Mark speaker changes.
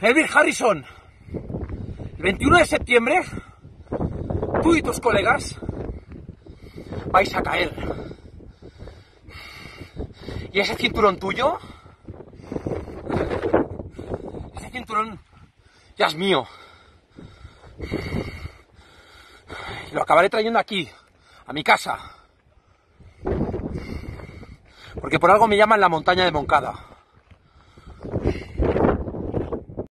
Speaker 1: Elvin Harrison, el 21 de septiembre, tú y tus colegas vais a caer. Y ese cinturón tuyo, ese cinturón ya es mío. Lo acabaré trayendo aquí, a mi casa. Porque por algo me llaman la montaña de Moncada.